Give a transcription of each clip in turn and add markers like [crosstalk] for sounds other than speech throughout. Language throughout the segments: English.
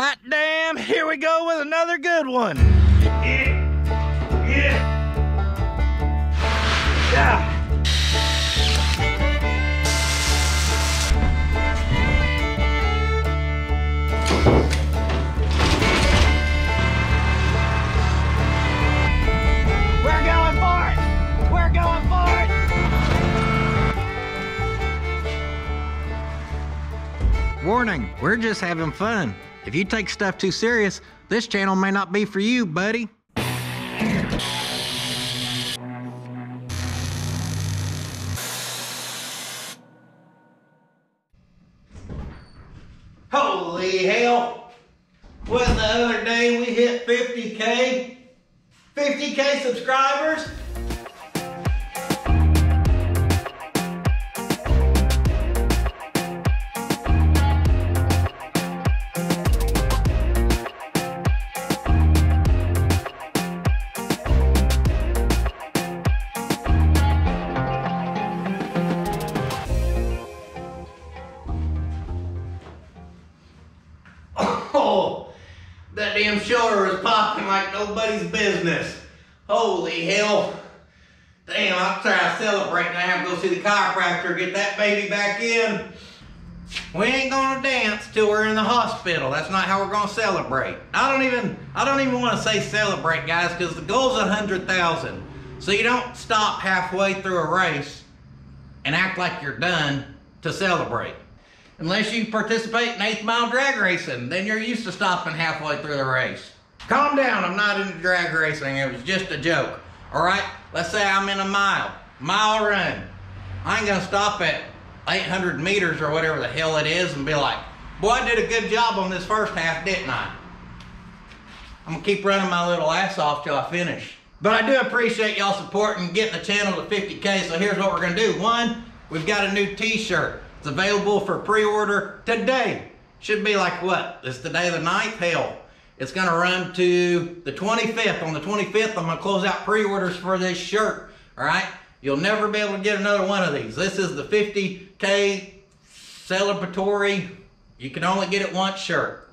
Hot damn, here we go with another good one. Yeah. Yeah. Yeah. We're going for it. We're going for it. Warning, we're just having fun. If you take stuff too serious, this channel may not be for you, buddy. Holy hell! What the other day we hit 50k? 50k subscribers? Nobody's business. Holy hell. Damn, I'm trying to celebrate and I have to go see the chiropractor, get that baby back in. We ain't gonna dance till we're in the hospital. That's not how we're gonna celebrate. I don't even I don't even want to say celebrate, guys, because the goal's a hundred thousand. So you don't stop halfway through a race and act like you're done to celebrate. Unless you participate in eighth mile drag racing, then you're used to stopping halfway through the race. Calm down, I'm not into drag racing, it was just a joke. All right, let's say I'm in a mile, mile run. I ain't gonna stop at 800 meters or whatever the hell it is and be like, boy, I did a good job on this first half, didn't I? I'm gonna keep running my little ass off till I finish. But I do appreciate y'all supporting getting the channel to 50K, so here's what we're gonna do. One, we've got a new t-shirt. It's available for pre-order today. Should be like what? It's the day of the 9th? Hell. It's gonna run to the 25th. On the 25th, I'm gonna close out pre-orders for this shirt. All right? You'll never be able to get another one of these. This is the 50K celebratory, you can only get it once shirt.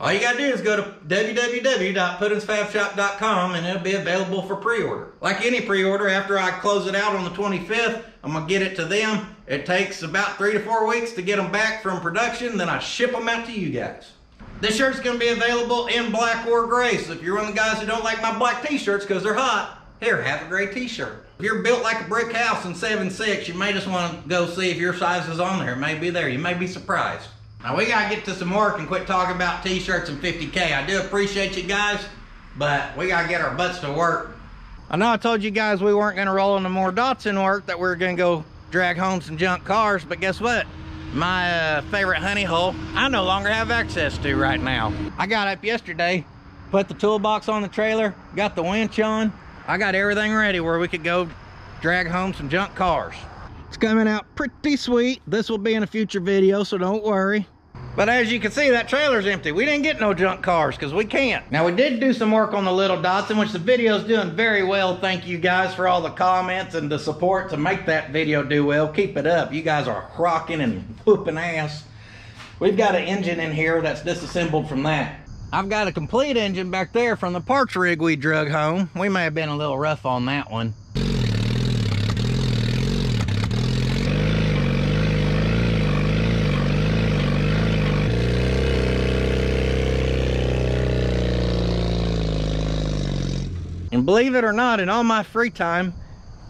All you gotta do is go to www.puddinsfabshop.com and it'll be available for pre-order. Like any pre-order, after I close it out on the 25th, I'm gonna get it to them. It takes about three to four weeks to get them back from production, then I ship them out to you guys. This shirt's gonna be available in black or gray, so if you're one of the guys who don't like my black t-shirts because they're hot, here, have a gray t-shirt. If you're built like a brick house in 7'6", you may just want to go see if your size is on there. It may be there. You may be surprised. Now we gotta get to some work and quit talking about t-shirts and 50K. I do appreciate you guys, but we gotta get our butts to work. I know I told you guys we weren't gonna roll into more Datsun work, that we were gonna go drag home some junk cars, but guess what? My uh, favorite honey hole, I no longer have access to right now. I got up yesterday, put the toolbox on the trailer, got the winch on, I got everything ready where we could go drag home some junk cars. It's coming out pretty sweet. This will be in a future video, so don't worry. But as you can see, that trailer's empty. We didn't get no junk cars because we can't. Now, we did do some work on the little Datsun, which the video's doing very well. Thank you guys for all the comments and the support to make that video do well. Keep it up. You guys are rocking and whooping ass. We've got an engine in here that's disassembled from that. I've got a complete engine back there from the parts rig we drug home. We may have been a little rough on that one. Believe it or not, in all my free time,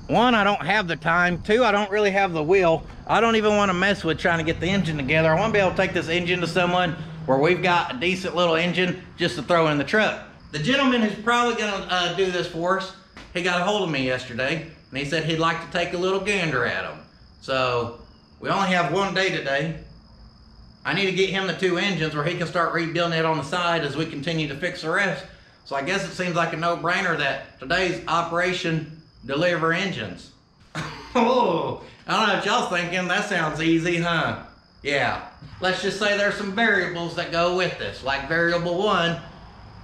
one, I don't have the time. Two, I don't really have the will. I don't even want to mess with trying to get the engine together. I want to be able to take this engine to someone where we've got a decent little engine just to throw in the truck. The gentleman who's probably going to uh, do this for us, he got a hold of me yesterday, and he said he'd like to take a little gander at him. So we only have one day today. I need to get him the two engines where he can start rebuilding it on the side as we continue to fix the rest. So I guess it seems like a no-brainer that today's operation deliver engines. [laughs] oh, I don't know what y'all thinking. That sounds easy, huh? Yeah. Let's just say there's some variables that go with this. Like variable one,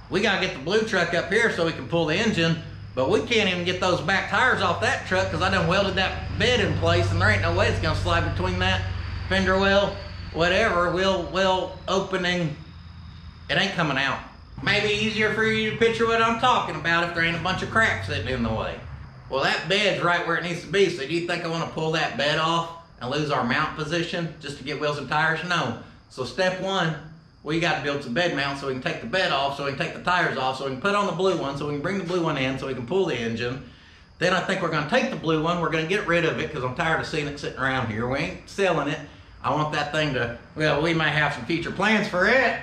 we gotta get the blue truck up here so we can pull the engine, but we can't even get those back tires off that truck because I done welded that bed in place and there ain't no way it's gonna slide between that fender well, whatever, wheel, wheel opening it ain't coming out. Maybe easier for you to picture what I'm talking about if there ain't a bunch of cracks sitting in the way. Well, that bed's right where it needs to be, so do you think I want to pull that bed off and lose our mount position just to get wheels and tires? No. So step one, we got to build some bed mounts so we can take the bed off, so we can take the tires off, so we can put on the blue one, so we can bring the blue one in, so we can pull the engine. Then I think we're going to take the blue one, we're going to get rid of it because I'm tired of seeing it sitting around here. We ain't selling it. I want that thing to, well, we may have some future plans for it.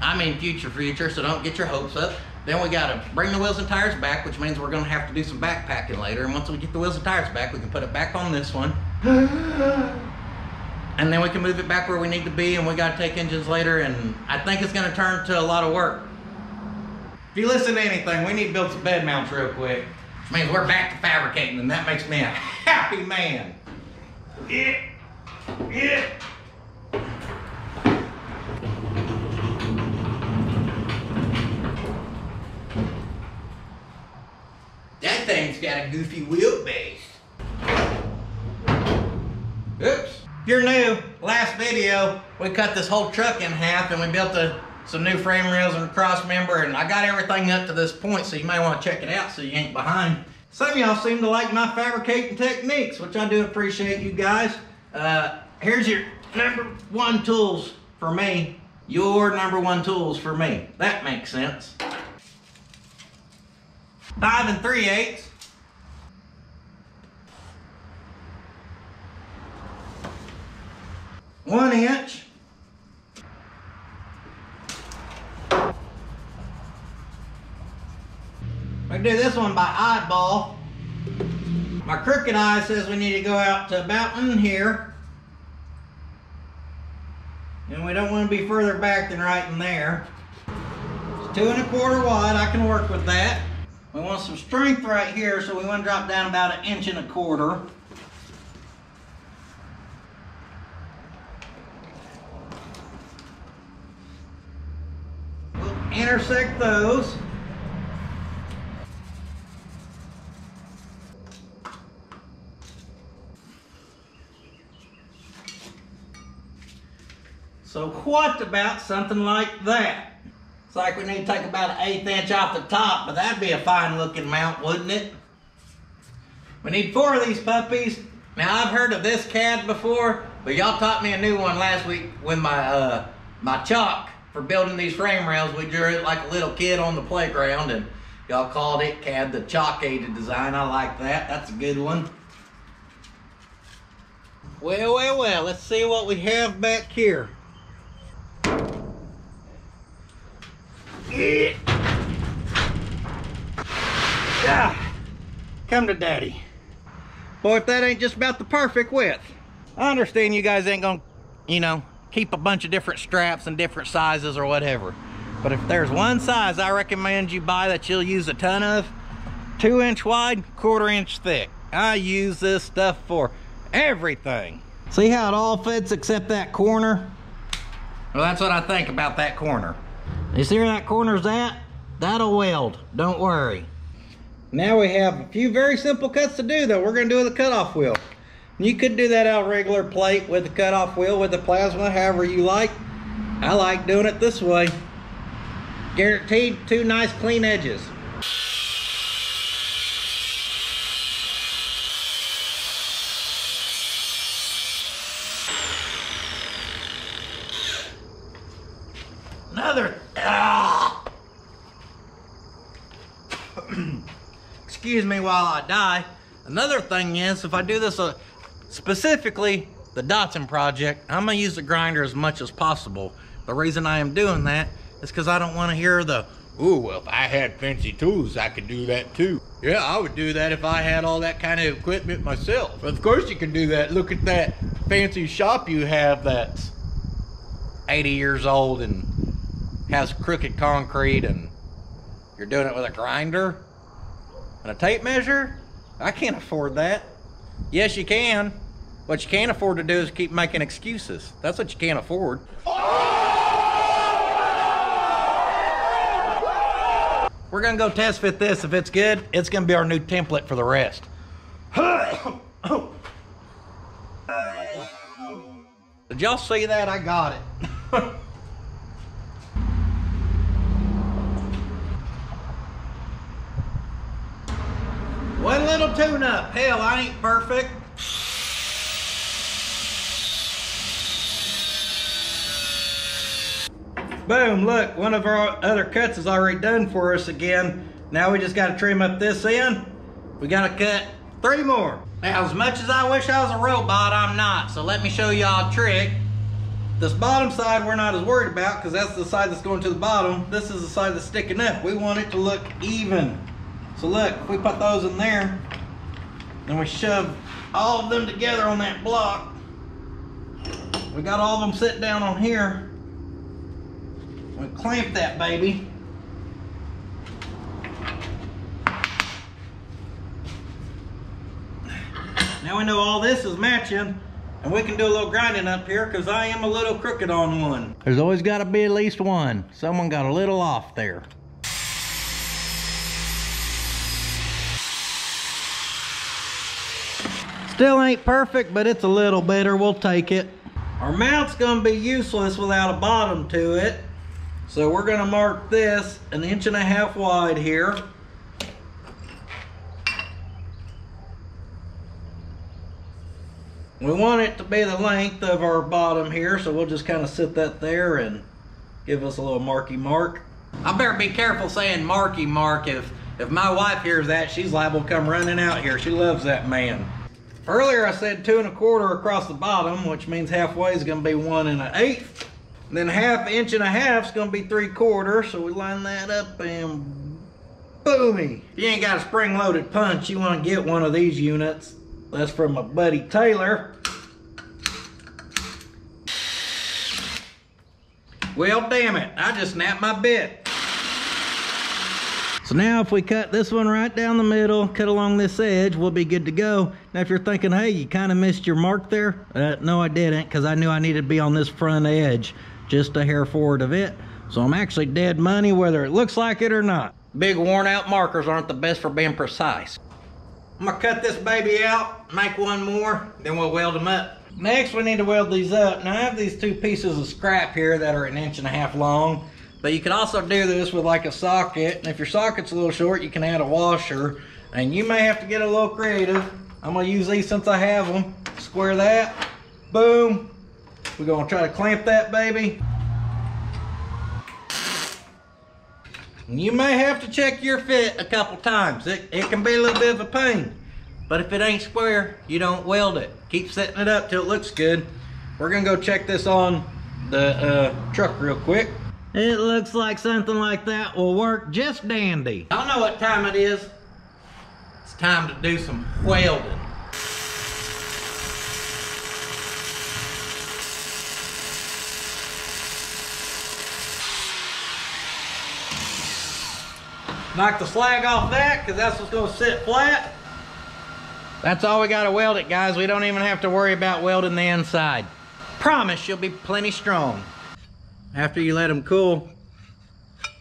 I mean future future, so don't get your hopes up. Then we gotta bring the wheels and tires back, which means we're gonna have to do some backpacking later. And once we get the wheels and tires back, we can put it back on this one. [laughs] And then we can move it back where we need to be and we gotta take engines later and I think it's gonna turn to a lot of work. If you listen to anything, we need to build some bed mounts real quick. Which means we're back to fabricating and that makes me a [laughs] happy man. Yeah. Yeah. That thing's got a goofy wheelbase. Oops. If you're new, last video, we cut this whole truck in half and we built a, some new frame rails and cross member and I got everything up to this point so you may want to check it out so you ain't behind. Some of y'all seem to like my fabricating techniques, which I do appreciate you guys. Uh, here's your number one tools for me. Your number one tools for me. That makes sense. Five and three eighths. One inch. We do this one by eyeball. My crooked eye says we need to go out to about in here. And we don't want to be further back than right in there. It's two and a quarter wide, I can work with that. We want some strength right here, so we want to drop down about an inch and a quarter. We'll intersect those. So what about something like that? It's like we need to take about an eighth inch off the top, but that'd be a fine looking mount, wouldn't it? We need four of these puppies. Now I've heard of this CAD before, but y'all taught me a new one last week with my uh, my chalk for building these frame rails. We drew it like a little kid on the playground, and y'all called it CAD the chalk aided design. I like that. That's a good one. Well, well, well. Let's see what we have back here. Yeah. Ah, come to daddy. Boy, if that ain't just about the perfect width. I understand you guys ain't gonna, you know, keep a bunch of different straps and different sizes or whatever. But if there's one size I recommend you buy that you'll use a ton of, two inch wide, quarter inch thick. I use this stuff for everything. See how it all fits except that corner? Well, that's what I think about that corner. You see where that corner's at? That'll weld, don't worry. Now we have a few very simple cuts to do though. We're gonna do with a cutoff wheel. You could do that out regular plate with the cutoff wheel, with the plasma, however you like. I like doing it this way. Guaranteed two nice clean edges. [clears throat] Excuse me while I die. Another thing is, if I do this uh, specifically the Datsun project, I'm gonna use the grinder as much as possible. The reason I am doing that is because I don't want to hear the, ooh, well, if I had fancy tools, I could do that too. Yeah, I would do that if I had all that kind of equipment myself. Of course you can do that. Look at that fancy shop you have that's 80 years old and has crooked concrete and you're doing it with a grinder and a tape measure? I can't afford that. Yes, you can. What you can't afford to do is keep making excuses. That's what you can't afford. We're gonna go test fit this. If it's good, it's gonna be our new template for the rest. [coughs] Did y'all see that? I got it. Tune-up. Hell, I ain't perfect. Boom, look, one of our other cuts is already done for us again. Now we just gotta trim up this end. We gotta cut three more. Now, as much as I wish I was a robot, I'm not. So let me show y'all a trick. This bottom side we're not as worried about because that's the side that's going to the bottom. This is the side that's sticking up. We want it to look even. So look, if we put those in there, and we shove all of them together on that block, we got all of them sitting down on here. We clamp that baby. Now we know all this is matching and we can do a little grinding up here because I am a little crooked on one. There's always got to be at least one. Someone got a little off there. Still ain't perfect, but it's a little better. We'll take it. Our mount's gonna be useless without a bottom to it. So we're gonna mark this an inch and a half wide here. We want it to be the length of our bottom here, so we'll just kind of sit that there and give us a little marky mark. I better be careful saying marky mark. If, if my wife hears that, she's liable to come running out here. She loves that man. Earlier I said two and a quarter across the bottom, which means halfway is gonna be one and an eighth. And then half inch and a half is gonna be three quarter, So we line that up and boomy. If you ain't got a spring loaded punch, you wanna get one of these units. That's from my buddy Taylor. Well, damn it, I just snapped my bit. So now if we cut this one right down the middle, cut along this edge, we'll be good to go. Now if you're thinking, hey, you kind of missed your mark there. Uh, no, I didn't, because I knew I needed to be on this front edge, just a hair forward of it. So I'm actually dead money whether it looks like it or not. Big worn out markers aren't the best for being precise. I'm gonna cut this baby out, make one more, then we'll weld them up. Next, we need to weld these up. Now I have these two pieces of scrap here that are an inch and a half long, but you can also do this with like a socket. And if your socket's a little short, you can add a washer. And you may have to get a little creative. I'm gonna use these since I have them. Square that, boom. We're gonna try to clamp that baby. You may have to check your fit a couple times. It, it can be a little bit of a pain. But if it ain't square, you don't weld it. Keep setting it up till it looks good. We're gonna go check this on the uh, truck real quick. It looks like something like that will work just dandy. I don't know what time it is. It's time to do some welding. Knock the slag off that, because that's what's gonna sit flat. That's all we gotta weld it, guys. We don't even have to worry about welding the inside. Promise you'll be plenty strong. After you let them cool,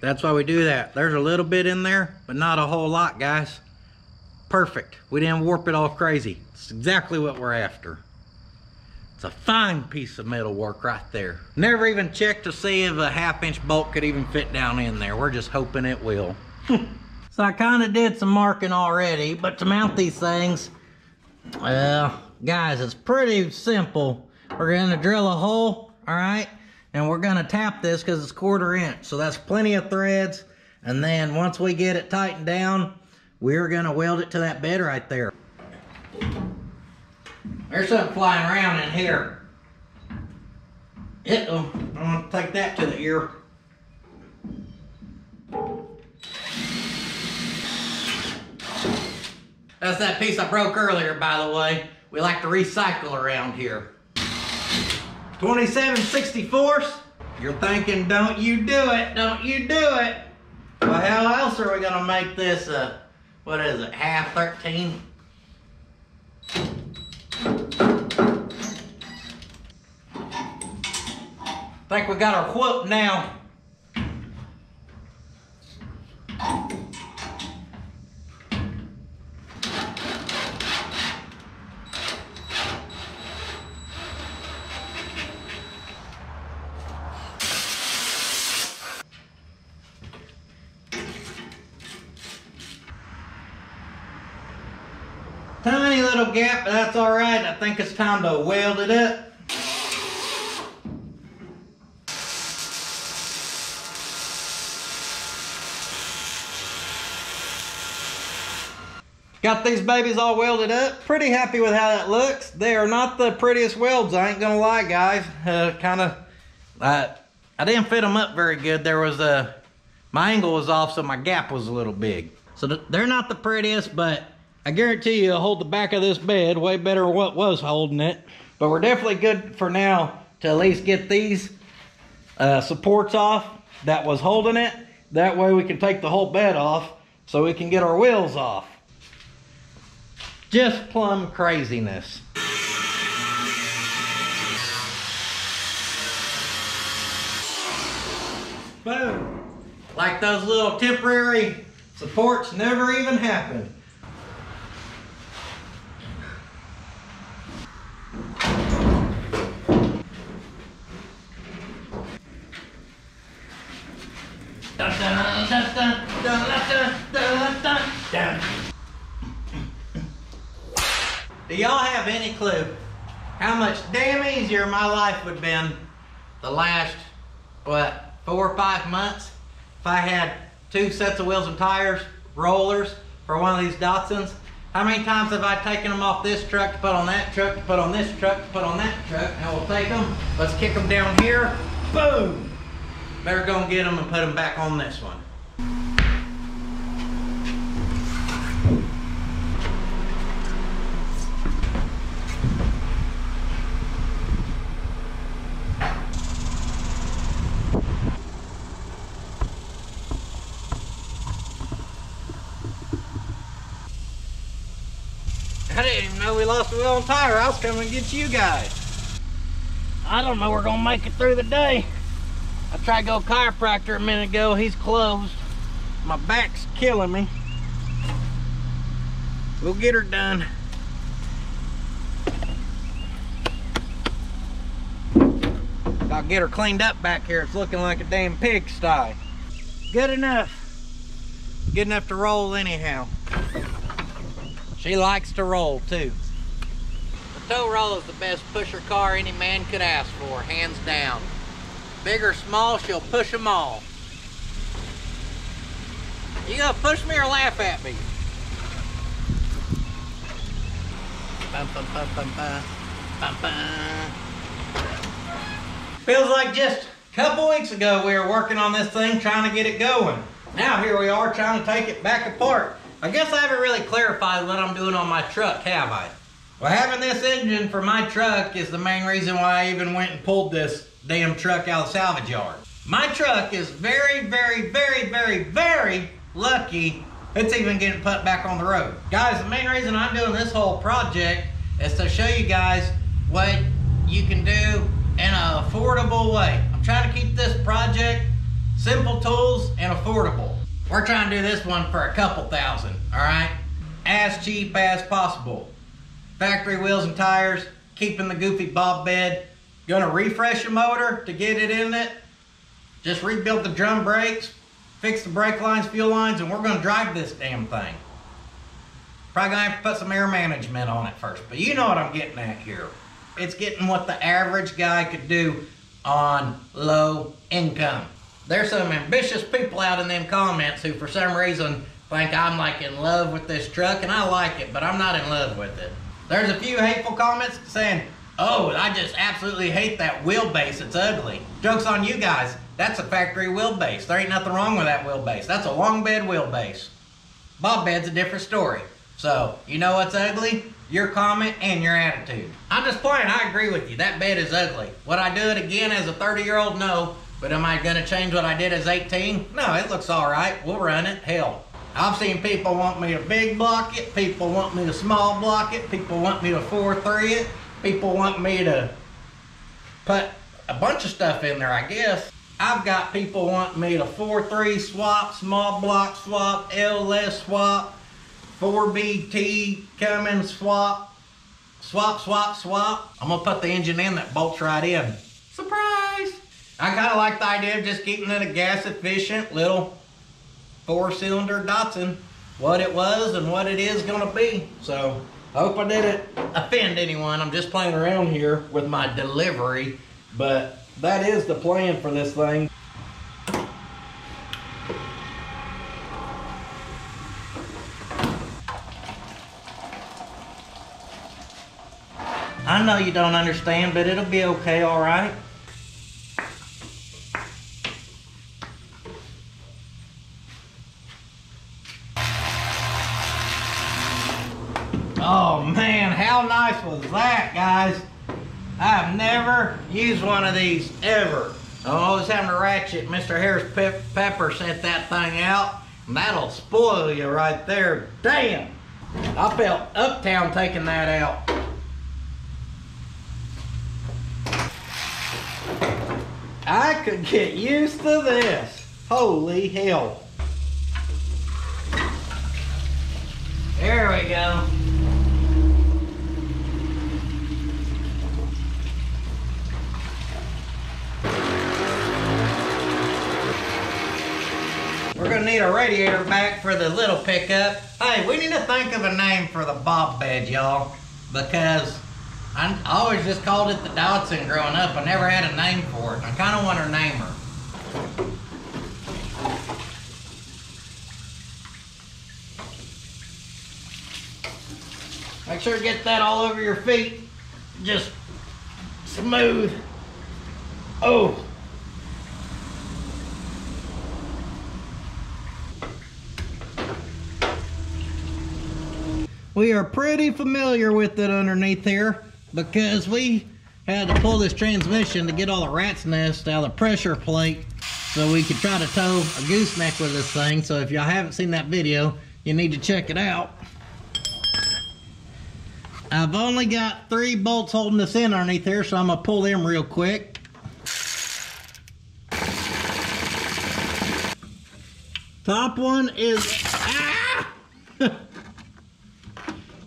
that's why we do that. There's a little bit in there, but not a whole lot, guys. Perfect. We didn't warp it off crazy. It's exactly what we're after. It's a fine piece of metal work right there. Never even checked to see if a half inch bolt could even fit down in there. We're just hoping it will. [laughs] so I kind of did some marking already, but to mount these things, well, guys, it's pretty simple. We're gonna drill a hole, all right? And we're gonna tap this because it's quarter inch. So that's plenty of threads. And then once we get it tightened down, we're gonna weld it to that bed right there. There's something flying around in here. Uh-oh, um, I'm gonna take that to the ear. That's that piece I broke earlier, by the way. We like to recycle around here. 2764s. You're thinking, don't you do it, don't you do it. Well, how else are we gonna make this a, what is it, half 13? think we got our whoop now. Gap, but that's all right. I think it's time to weld it up. Got these babies all welded up. Pretty happy with how that looks. They are not the prettiest welds, I ain't gonna lie, guys. Uh, kind of, uh, I didn't fit them up very good. There was a, my angle was off, so my gap was a little big. So they're not the prettiest, but I guarantee you'll hold the back of this bed way better than what was holding it. But we're definitely good for now to at least get these uh, supports off that was holding it. That way we can take the whole bed off so we can get our wheels off. Just plumb craziness. Boom. Like those little temporary supports never even happened. Do y'all have any clue how much damn easier my life would have been the last, what, four or five months if I had two sets of wheels and tires, rollers for one of these Datsuns? How many times have I taken them off this truck to put on that truck, to put on this truck, to put on that truck? Now we'll take them, let's kick them down here, boom! Better go and get them and put them back on this one. I didn't even know we lost a wheel and tire. I was coming to get you guys. I don't know we're gonna make it through the day. I tried to go chiropractor a minute ago. He's closed. My back's killing me. We'll get her done. I'll get her cleaned up back here. It's looking like a damn pigsty. Good enough. Good enough to roll anyhow. She likes to roll too. The tow roll is the best pusher car any man could ask for, hands down. Big or small, she'll push them all. You gonna push me or laugh at me? Bum, bum, bum. Feels like just a couple weeks ago we were working on this thing, trying to get it going. Now here we are trying to take it back apart. I guess I haven't really clarified what I'm doing on my truck, have I? Well, having this engine for my truck is the main reason why I even went and pulled this damn truck out of the salvage yard. My truck is very, very, very, very, very lucky it's even getting put back on the road. Guys, the main reason I'm doing this whole project is to show you guys what you can do in an affordable way. I'm trying to keep this project simple tools and affordable. We're trying to do this one for a couple thousand, all right? As cheap as possible. Factory wheels and tires, keeping the goofy bob bed. Gonna refresh your motor to get it in it. Just rebuild the drum brakes, fix the brake lines, fuel lines, and we're gonna drive this damn thing. Probably gonna have to put some air management on it first, but you know what I'm getting at here. It's getting what the average guy could do on low income. There's some ambitious people out in them comments who for some reason think I'm like in love with this truck and I like it, but I'm not in love with it. There's a few hateful comments saying, oh, I just absolutely hate that wheelbase, it's ugly. Joke's on you guys, that's a factory wheelbase. There ain't nothing wrong with that wheelbase. That's a long bed wheelbase. Bob bed's a different story. So, you know what's ugly? Your comment and your attitude. I'm just playing, I agree with you. That bed is ugly. Would I do it again as a 30 year old? No. But am I gonna change what I did as 18? No, it looks all right. We'll run it. Hell, I've seen people want me to big block it. People want me to small block it. People want me to 4-3 it. People want me to put a bunch of stuff in there, I guess. I've got people wanting me to 4-3 swap, small block swap, LS swap, 4BT Cummins swap, swap, swap, swap. I'm gonna put the engine in that bolts right in. Surprise! I kind of like the idea of just keeping it a gas efficient little four cylinder Datsun. What it was and what it is gonna be. So Hope I didn't offend anyone. I'm just playing around here with my delivery, but that is the plan for this thing. I know you don't understand, but it'll be okay, all right? Oh man, how nice was that, guys? I've never used one of these ever. I'm always having to ratchet. Mr. Harris Pe Pepper sent that thing out. And that'll spoil you right there. Damn! I felt Uptown taking that out. I could get used to this. Holy hell. There we go. We're gonna need a radiator back for the little pickup. Hey, we need to think of a name for the bob bed, y'all. Because I always just called it the Datsun growing up. I never had a name for it. I kind of want to name her. Make sure to get that all over your feet. Just smooth. Oh. We are pretty familiar with it underneath here because we had to pull this transmission to get all the rat's nest out of the pressure plate so we could try to tow a gooseneck with this thing. So if y'all haven't seen that video, you need to check it out. I've only got three bolts holding this in underneath here, so I'm gonna pull them real quick. Top one is,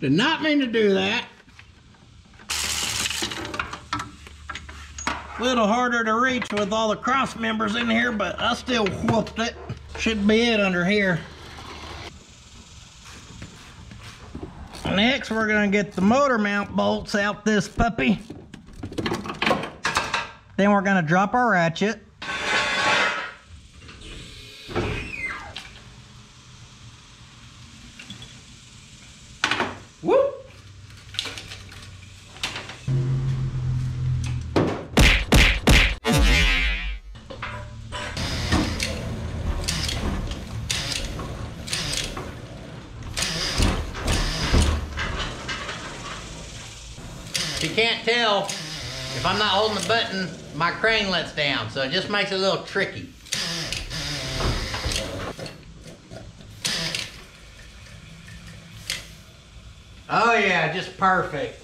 Did not mean to do that. A little harder to reach with all the cross members in here, but I still whooped it. Should be it under here. Next, we're gonna get the motor mount bolts out this puppy. Then we're gonna drop our ratchet. Whoop! You can't tell if I'm not holding the button, my crane lets down, so it just makes it a little tricky. Oh yeah, just perfect.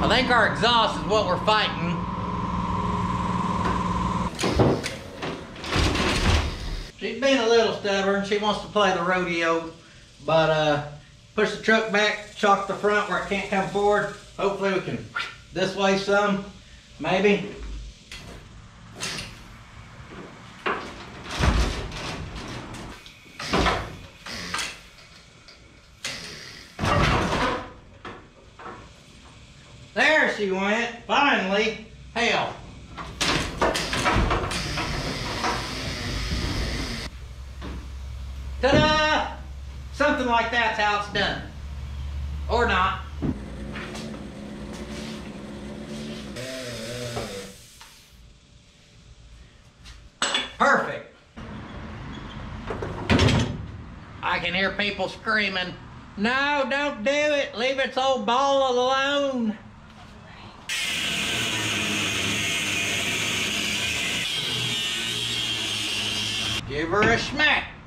I think our exhaust is what we're fighting. She's been a little stubborn. She wants to play the rodeo, but uh, push the truck back, chalk the front where it can't come forward. Hopefully we can this way some, maybe. There she went, finally. Hell. Ta-da! Something like that's how it's done. Or not. Perfect. I can hear people screaming, no, don't do it. Leave its old ball alone. Give her a smack.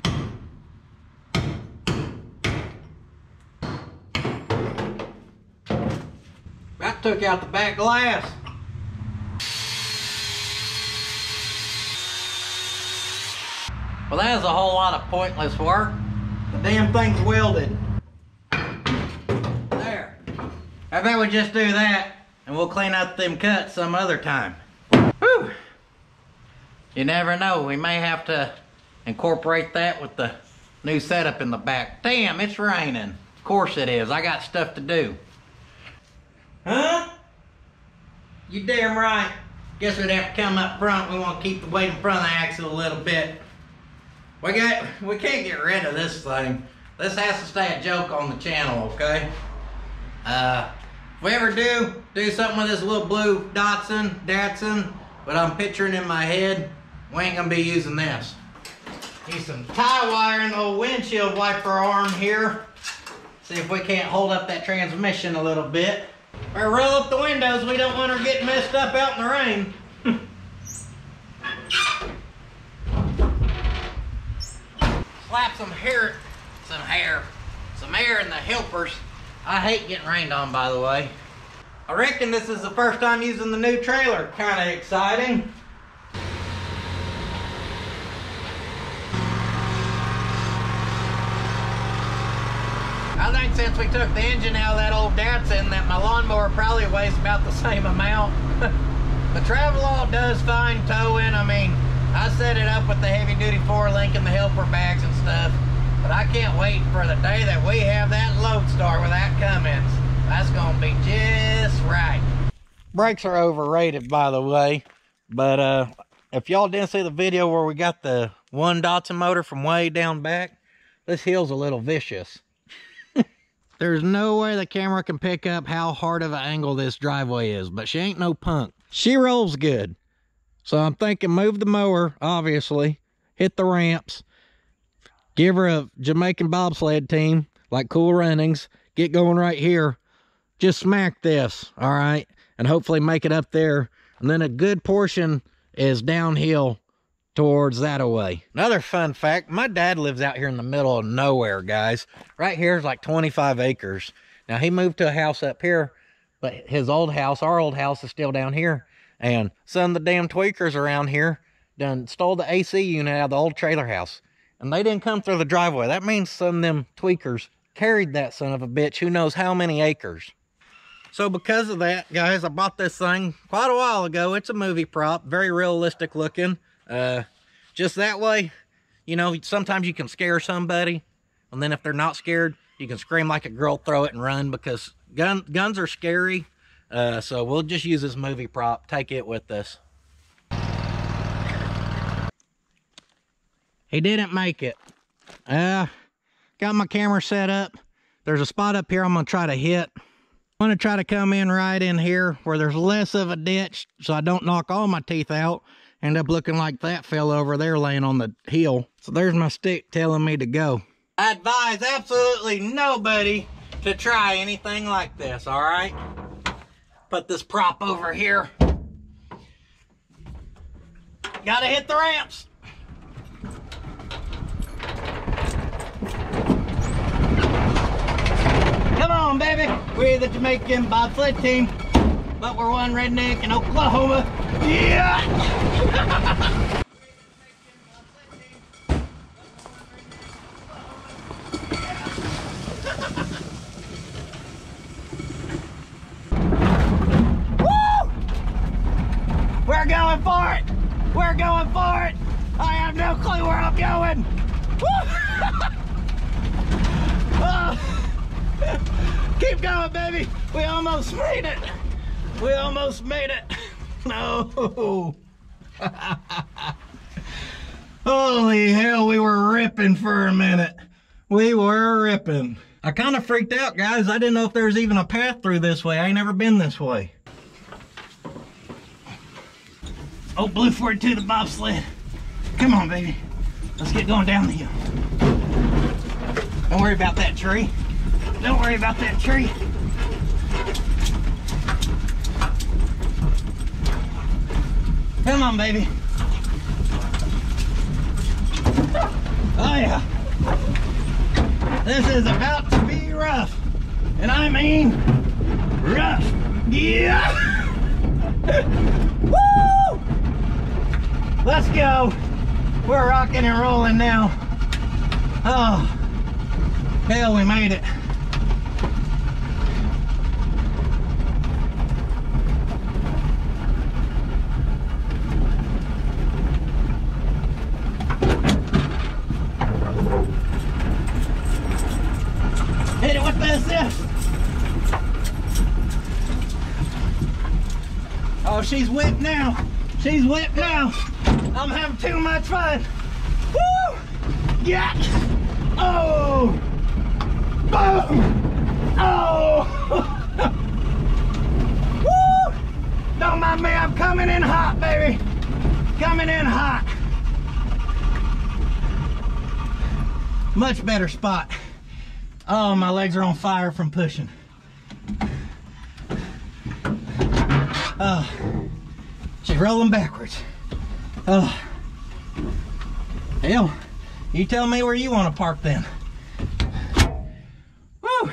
Took out the back glass. Well, that was a whole lot of pointless work. The damn thing's welded. There. I bet we just do that and we'll clean up them cuts some other time. Whew. You never know. We may have to incorporate that with the new setup in the back. Damn, it's raining. Of course it is. I got stuff to do. Huh? You damn right. Guess we'd have to come up front. We want to keep the weight in front of the axle a little bit. We got we can't get rid of this thing. This has to stay a joke on the channel, okay? Uh if we ever do do something with this little blue Datsun, Datsun, but I'm picturing in my head, we ain't gonna be using this. Need some tie wire in the old windshield wiper arm here. See if we can't hold up that transmission a little bit. Or roll up the windows, we don't want her getting messed up out in the rain. Slap some hair, some hair, some air in the helpers. I hate getting rained on, by the way. I reckon this is the first time using the new trailer. Kind of exciting. I think since we took the engine out of that old Datsun that my lawnmower probably weighs about the same amount. [laughs] the Travelall does fine towing. I mean, I set it up with the heavy duty four link and the helper bags and stuff. But I can't wait for the day that we have that Loadstar with that Cummins. That's gonna be just right. Brakes are overrated by the way. But uh if y'all didn't see the video where we got the one Datsun motor from way down back, this hill's a little vicious. There's no way the camera can pick up how hard of an angle this driveway is, but she ain't no punk. She rolls good. So I'm thinking move the mower, obviously, hit the ramps, give her a Jamaican bobsled team, like Cool Runnings, get going right here, just smack this, all right? And hopefully make it up there. And then a good portion is downhill towards that away. Another fun fact, my dad lives out here in the middle of nowhere, guys. Right here is like 25 acres. Now, he moved to a house up here, but his old house, our old house, is still down here. And some of the damn tweakers around here done stole the AC unit out of the old trailer house. And they didn't come through the driveway. That means some of them tweakers carried that son of a bitch who knows how many acres. So because of that, guys, I bought this thing quite a while ago. It's a movie prop, very realistic looking. Uh, just that way, you know, sometimes you can scare somebody, and then if they're not scared, you can scream like a girl, throw it and run because gun guns are scary. Uh, so we'll just use this movie prop, take it with us. He didn't make it. Uh, got my camera set up. There's a spot up here I'm gonna try to hit. I'm gonna try to come in right in here where there's less of a ditch so I don't knock all my teeth out end up looking like that fella over there laying on the hill. So there's my stick telling me to go. I advise absolutely nobody to try anything like this, all right? Put this prop over here. Gotta hit the ramps. Come on, baby. We're the Jamaican bobsled team, but we're one redneck in Oklahoma. Yeah! [laughs] We're going for it! We're going for it! I have no clue where I'm going! oh. [laughs] [laughs] Keep going, baby! We almost made it! We almost made it! [laughs] No! [laughs] Holy hell, we were ripping for a minute. We were ripping. I kind of freaked out, guys. I didn't know if there was even a path through this way. I ain't never been this way. Oh, Blue 42, the bobsled. Come on, baby. Let's get going down the hill. Don't worry about that tree. Don't worry about that tree. Come on, baby. Oh, yeah. This is about to be rough. And I mean rough. Yeah. [laughs] Woo! Let's go. We're rocking and rolling now. Oh, hell, we made it. She's whipped now. She's whipped now. I'm having too much fun. Woo! Yeah! Oh! Boom! Oh! [laughs] Woo! Don't mind me, I'm coming in hot, baby. Coming in hot. Much better spot. Oh, my legs are on fire from pushing. Oh, she's rolling backwards. Ah. Oh, hell, you tell me where you want to park then. Woo!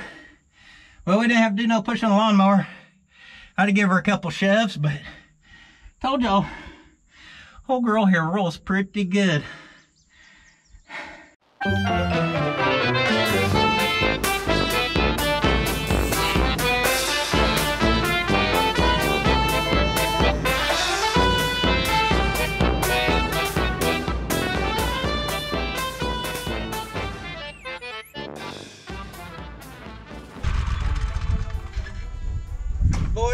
Well, we didn't have to do no pushing the lawnmower. I had to give her a couple shoves, but told y'all, old girl here rolls pretty good.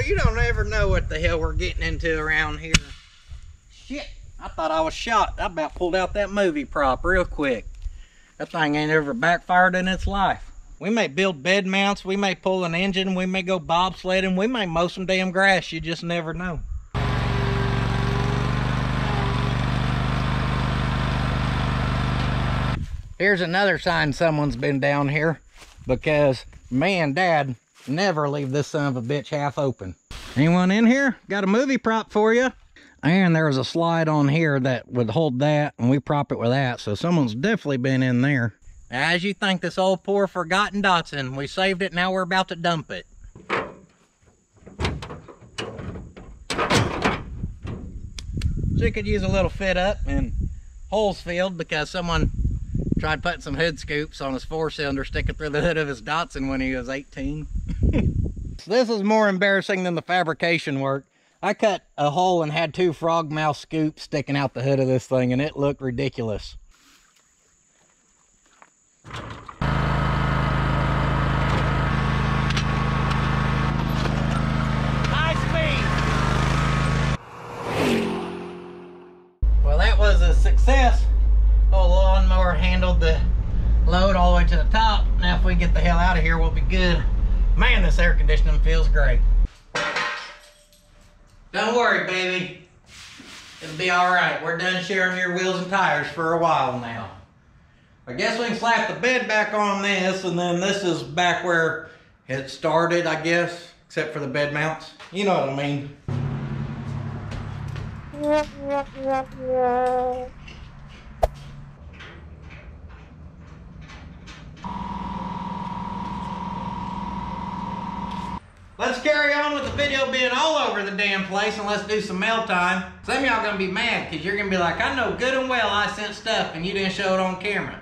You don't ever know what the hell we're getting into around here. Shit, I thought I was shot. I about pulled out that movie prop real quick. That thing ain't ever backfired in its life. We may build bed mounts, we may pull an engine, we may go bobsledding, we may mow some damn grass, you just never know. Here's another sign someone's been down here because me and dad never leave this son of a bitch half open. Anyone in here? Got a movie prop for you. And there was a slide on here that would hold that, and we prop it with that. So someone's definitely been in there. As you think, this old poor forgotten Datsun. We saved it, now we're about to dump it. So it could use a little fit up and holes filled because someone tried putting some hood scoops on his four cylinder sticking through the hood of his Datsun when he was 18. [laughs] this is more embarrassing than the fabrication work. I cut a hole and had two frog mouth scoops sticking out the hood of this thing and it looked ridiculous. High speed. Well, that was a success. Old lawnmower handled the load all the way to the top. Now if we get the hell out of here, we'll be good. Man, this air conditioning feels great. Don't worry, baby. It'll be all right. We're done sharing your wheels and tires for a while now. I guess we can slap the bed back on this, and then this is back where it started, I guess, except for the bed mounts. You know what I mean. [laughs] Let's carry on with the video being all over the damn place and let's do some mail time. Some y'all gonna be mad because you're gonna be like, I know good and well I sent stuff and you didn't show it on camera.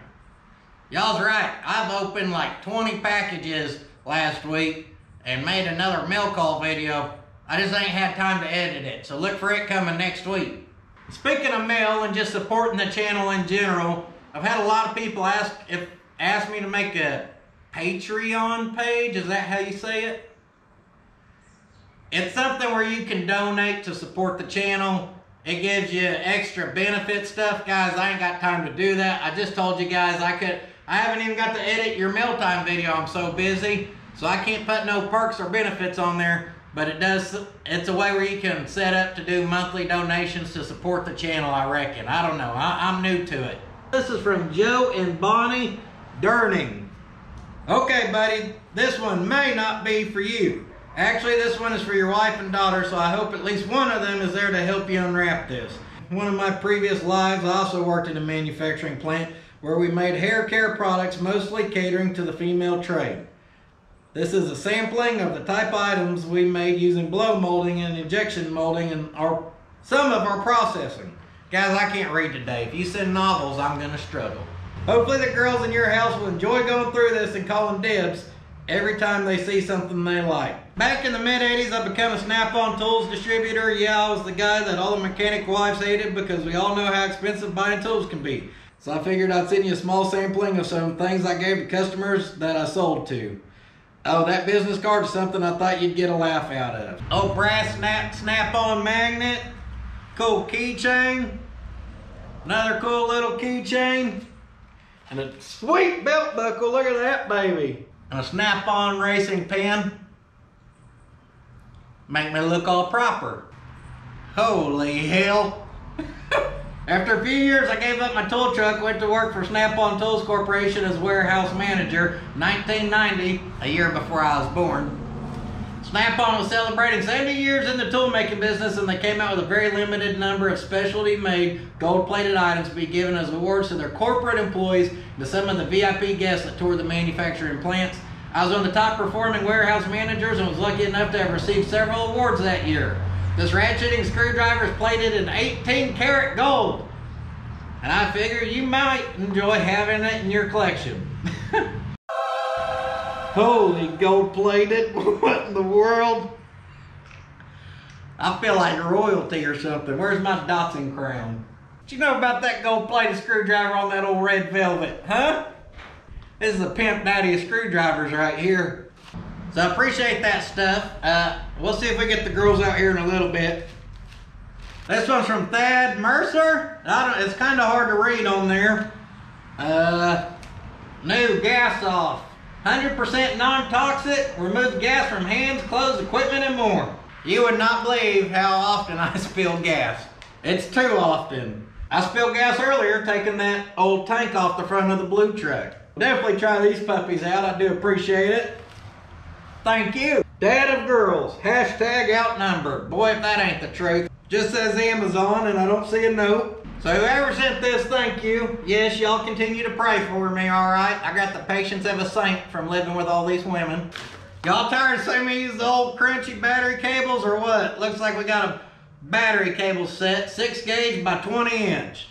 Y'all's right. I've opened like 20 packages last week and made another mail call video. I just ain't had time to edit it. So look for it coming next week. Speaking of mail and just supporting the channel in general, I've had a lot of people ask if ask me to make a Patreon page. Is that how you say it? It's something where you can donate to support the channel. It gives you extra benefit stuff. Guys, I ain't got time to do that. I just told you guys I could, I haven't even got to edit your mealtime video. I'm so busy. So I can't put no perks or benefits on there. But it does, it's a way where you can set up to do monthly donations to support the channel, I reckon. I don't know. I, I'm new to it. This is from Joe and Bonnie Durning. Okay, buddy, this one may not be for you. Actually, this one is for your wife and daughter, so I hope at least one of them is there to help you unwrap this. One of my previous lives, I also worked in a manufacturing plant where we made hair care products mostly catering to the female trade. This is a sampling of the type items we made using blow molding and injection molding and our, some of our processing. Guys, I can't read today. If you send novels, I'm gonna struggle. Hopefully the girls in your house will enjoy going through this and calling dibs every time they see something they like. Back in the mid 80s, I became a Snap-on tools distributor. Yeah, I was the guy that all the mechanic wives hated because we all know how expensive buying tools can be. So I figured I'd send you a small sampling of some things I gave to customers that I sold to. Oh, that business card is something I thought you'd get a laugh out of. Oh, brass snap snap-on magnet. Cool keychain. Another cool little keychain. And a sweet belt buckle. Look at that baby. And a snap-on racing pen. Make me look all proper. Holy hell. [laughs] After a few years, I gave up my tool truck, went to work for Snap-on Tools Corporation as warehouse manager, 1990, a year before I was born. Snap-on was celebrating 70 years in the tool making business and they came out with a very limited number of specialty made gold plated items to be given as awards to their corporate employees and to some of the VIP guests that toured the manufacturing plants. I was one of the top performing warehouse managers and was lucky enough to have received several awards that year. This ratcheting screwdriver is plated in 18 karat gold. And I figure you might enjoy having it in your collection. [laughs] Holy gold plated. [laughs] what in the world? I feel like royalty or something. Where's my Datsun crown? What you know about that gold plated screwdriver on that old red velvet, huh? This is a pimp daddy of screwdrivers right here. So I appreciate that stuff. Uh, we'll see if we get the girls out here in a little bit. This one's from Thad Mercer. It's kind of hard to read on there. Uh, new gas off. 100% non-toxic, removes gas from hands, clothes, equipment, and more. You would not believe how often [laughs] I spill gas. It's too often. I spilled gas earlier taking that old tank off the front of the blue truck. Definitely try these puppies out. I do appreciate it. Thank you. Dad of girls. Hashtag outnumbered. Boy, if that ain't the truth. Just says Amazon and I don't see a note. So whoever sent this, thank you. Yes, y'all continue to pray for me, all right? I got the patience of a saint from living with all these women. Y'all tired of seeing me use the old crunchy battery cables or what? Looks like we got a battery cable set, 6 gauge by 20 inch.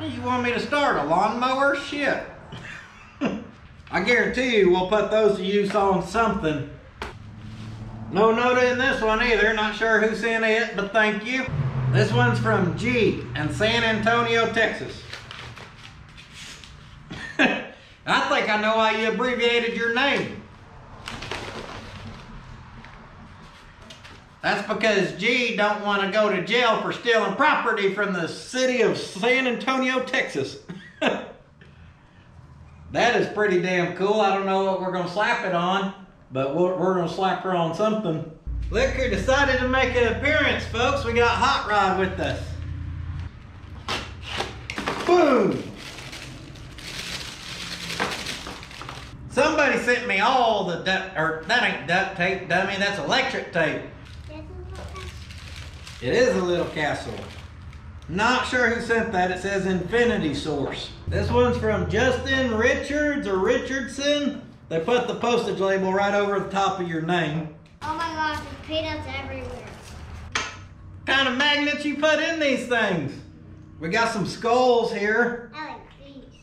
You want me to start a lawnmower? Shit. [laughs] I guarantee you we'll put those to use on something. No note in this one either. Not sure who sent it, but thank you. This one's from G in San Antonio, Texas. [laughs] I think I know why you abbreviated your name. That's because G don't want to go to jail for stealing property from the city of San Antonio, Texas. [laughs] that is pretty damn cool. I don't know what we're going to slap it on, but we're, we're going to slap her on something. Who decided to make an appearance, folks. We got Hot Rod with us. Boom! Somebody sent me all the duct, or that ain't duct tape, dummy, that's electric tape. It is a little castle. Not sure who sent that. It says Infinity Source. This one's from Justin Richards or Richardson. They put the postage label right over the top of your name. Oh my gosh, there's peanuts everywhere. kind of magnets you put in these things? We got some skulls here. I like these.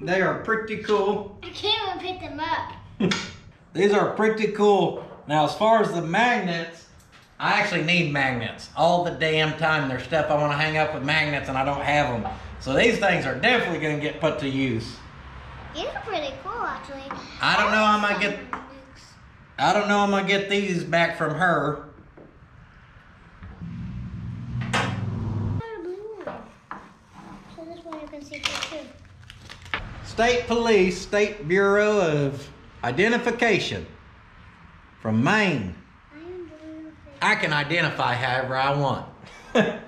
They are pretty cool. I can't even pick them up. [laughs] These are pretty cool. Now, as far as the magnets, I actually need magnets all the damn time. There's stuff I want to hang up with magnets and I don't have them. So these things are definitely going to get put to use. These are pretty cool, actually. I don't know how I'm gonna get- I don't know I'm going to get these back from her. They're blue. So this one you can see through too. State Police, State Bureau of Identification from Maine. I am blue. I can identify however I want. [laughs]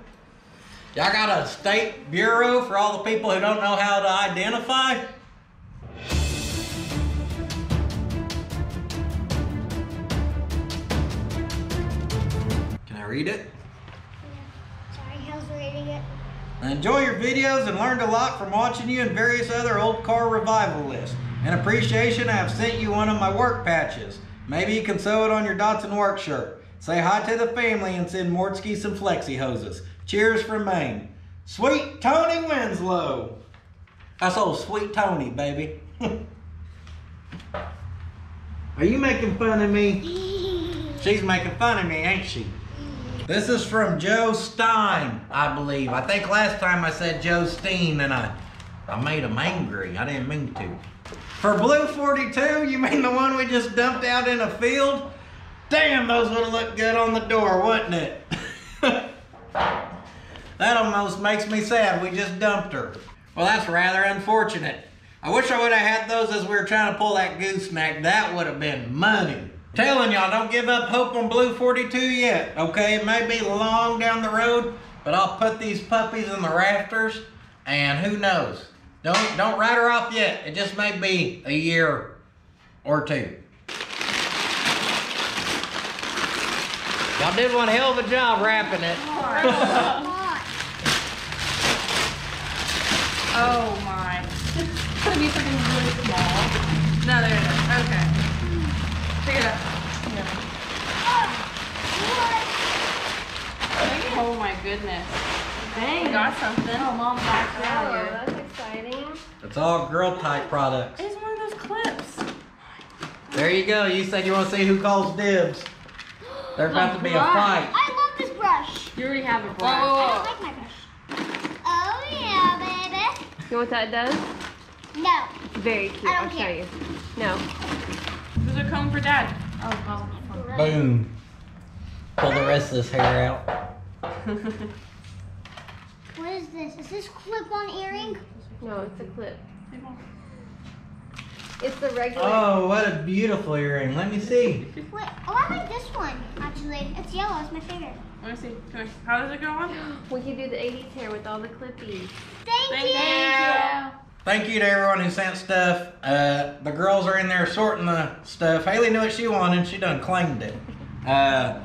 Y'all got a state bureau for all the people who don't know how to identify? Can I read it? Yeah. Sorry, I was reading it. Enjoy your videos and learned a lot from watching you and various other old car revival lists. In appreciation, I have sent you one of my work patches. Maybe you can sew it on your Datsun work shirt. Say hi to the family and send Mortske some flexi hoses. Cheers from Maine. Sweet Tony Winslow. That's old Sweet Tony, baby. [laughs] Are you making fun of me? [laughs] She's making fun of me, ain't she? This is from Joe Stein, I believe. I think last time I said Joe Steen and I I made him angry. I didn't mean to. For Blue 42, you mean the one we just dumped out in a field? Damn, those would have looked good on the door, wouldn't it? that almost makes me sad. We just dumped her. Well, that's rather unfortunate. I wish I would have had those as we were trying to pull that gooseneck. That would have been money. Telling y'all, don't give up hope on Blue 42 yet, okay? It may be long down the road, but I'll put these puppies in the rafters, and who knows? Don't don't write her off yet. It just may be a year or two. Y'all did one hell of a job wrapping it. Oh my. It's gonna be something really small. No, there it is. Okay. Pick it up. Oh my goodness. Dang, you got something. Oh, mom back Oh, that's exciting. It's all girl type products. It's one of those clips. There you go. You said you want to see who calls dibs. There's about to be a fight. I love this brush. You already have a brush. Oh. I don't oh. like my brush. Oh yeah, baby. You know what that does? No. Very cute. I don't I'll show you. No. whoa. There's a comb for dad. Oh, oh. Boom. Pull the rest of this hair out. [laughs] What is this? Is this clip-on earring? No, it's a clip. It's the regular. Oh, what a beautiful earring. Let me see. Wait, oh, I like this one actually. It's yellow. It's my favorite. Let me see. Come here. How does it go on? We can do the 80s hair with all the clippies. Thank, Thank you. you. Thank you to everyone who sent stuff. Uh, the girls are in there sorting the stuff. Haley knew what she wanted. She done claimed it. Uh,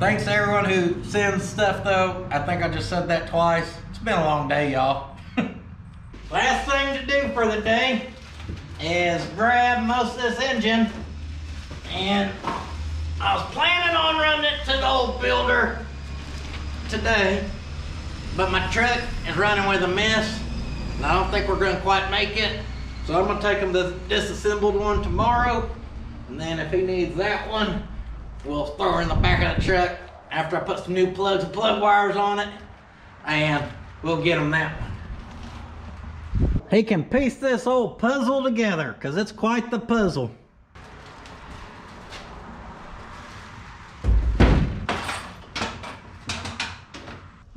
thanks to everyone who sends stuff, though. I think I just said that twice. It's been a long day, y'all. [laughs] Last thing to do for the day is grab most of this engine. And I was planning on running it to the old builder today. But my truck is running with a mess And I don't think we're gonna quite make it. So I'm gonna take him the disassembled one tomorrow. And then if he needs that one, we'll throw her in the back of the truck after I put some new plugs and plug wires on it. And we'll get him that one. He can piece this old puzzle together, because it's quite the puzzle.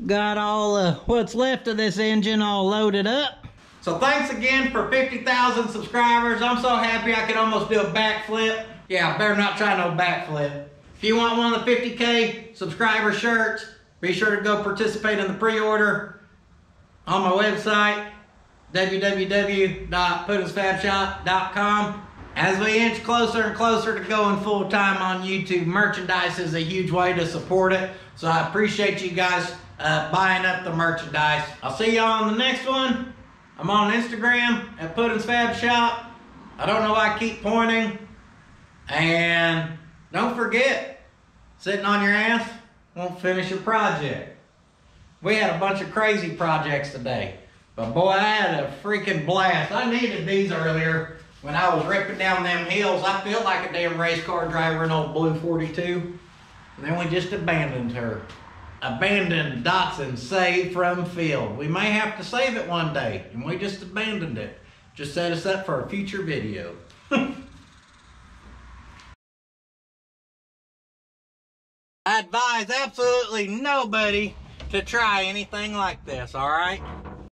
Got all uh, what's left of this engine all loaded up. So thanks again for 50,000 subscribers. I'm so happy I could almost do a backflip. Yeah, better not try no backflip. If you want one of the 50K subscriber shirts, be sure to go participate in the pre-order on my website, www.puddinsfabshop.com. As we inch closer and closer to going full time on YouTube, merchandise is a huge way to support it. So I appreciate you guys uh, buying up the merchandise. I'll see y'all on the next one. I'm on Instagram at Puddin's Fab Shop. I don't know why I keep pointing. And don't forget, sitting on your ass won't finish your project. We had a bunch of crazy projects today. But boy, I had a freaking blast. I needed these earlier when I was ripping down them hills. I felt like a damn race car driver in old Blue 42. And then we just abandoned her. Abandoned Datsun saved from field. We may have to save it one day, and we just abandoned it. Just set us up for a future video. [laughs] I advise absolutely nobody to try anything like this, all right?